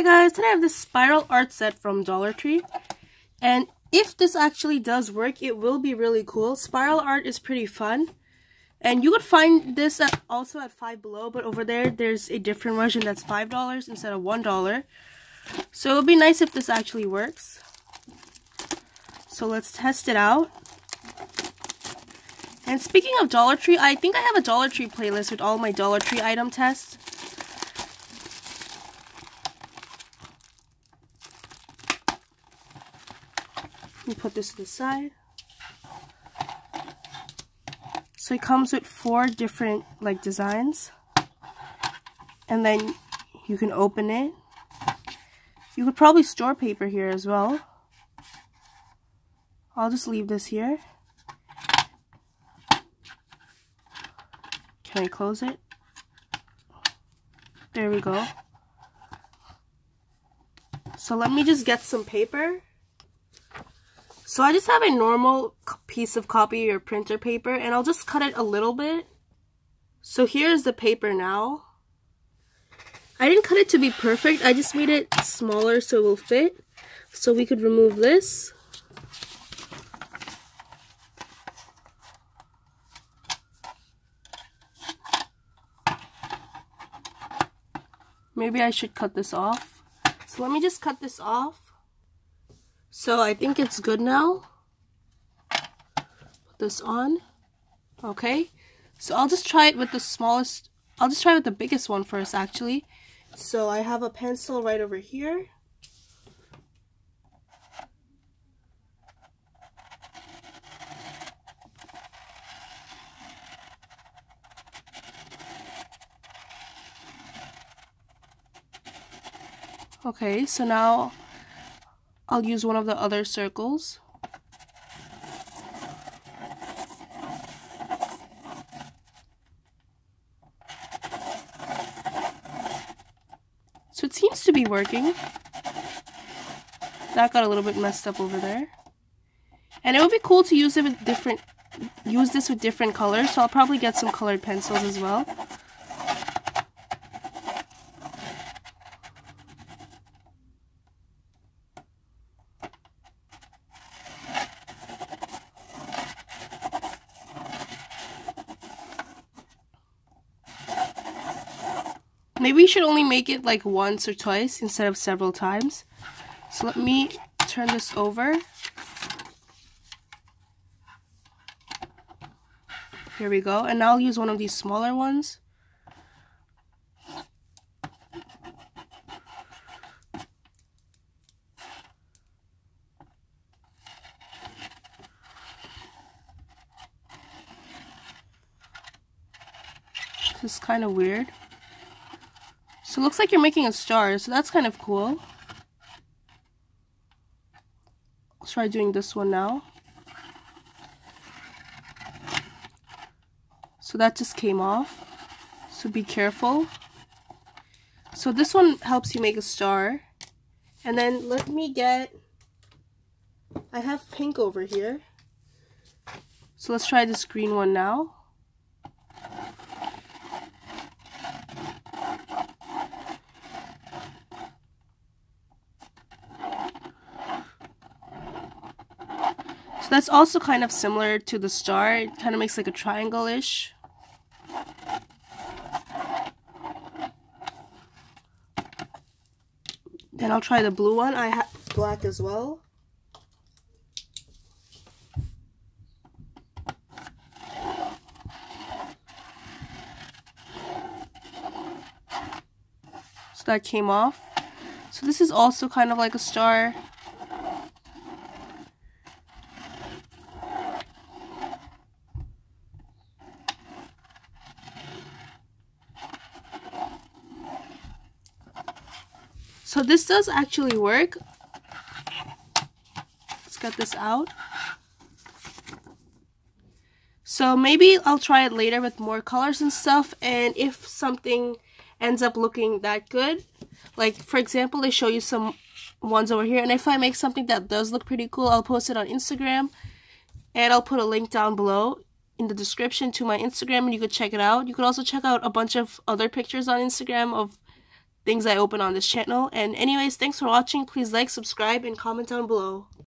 Hi guys, today I have this spiral art set from Dollar Tree. And if this actually does work, it will be really cool. Spiral art is pretty fun. And you could find this at, also at Five Below, but over there, there's a different version that's $5 instead of $1. So it would be nice if this actually works. So let's test it out. And speaking of Dollar Tree, I think I have a Dollar Tree playlist with all my Dollar Tree item tests. Me put this to the side. So it comes with four different like designs. And then you can open it. You could probably store paper here as well. I'll just leave this here. Can I close it? There we go. So let me just get some paper. So I just have a normal piece of copy or printer paper and I'll just cut it a little bit. So here's the paper now. I didn't cut it to be perfect. I just made it smaller so it will fit. So we could remove this. Maybe I should cut this off. So let me just cut this off. So I think it's good now. Put this on. Okay. So I'll just try it with the smallest, I'll just try with the biggest one first actually. So I have a pencil right over here. Okay, so now I'll use one of the other circles. So it seems to be working. That got a little bit messed up over there. And it would be cool to use it with different use this with different colors, so I'll probably get some colored pencils as well. Maybe we should only make it like once or twice instead of several times. So let me turn this over. Here we go. And I'll use one of these smaller ones. This is kind of weird. So it looks like you're making a star, so that's kind of cool. Let's try doing this one now. So that just came off. So be careful. So this one helps you make a star. And then let me get, I have pink over here. So let's try this green one now. That's also kind of similar to the star. It kind of makes like a triangle-ish. Then I'll try the blue one. I have black as well. So that came off. So this is also kind of like a star. So this does actually work. Let's get this out. So maybe I'll try it later with more colors and stuff. And if something ends up looking that good, like for example, they show you some ones over here. And if I make something that does look pretty cool, I'll post it on Instagram. And I'll put a link down below in the description to my Instagram and you could check it out. You could also check out a bunch of other pictures on Instagram of things I open on this channel. And anyways, thanks for watching. Please like, subscribe, and comment down below.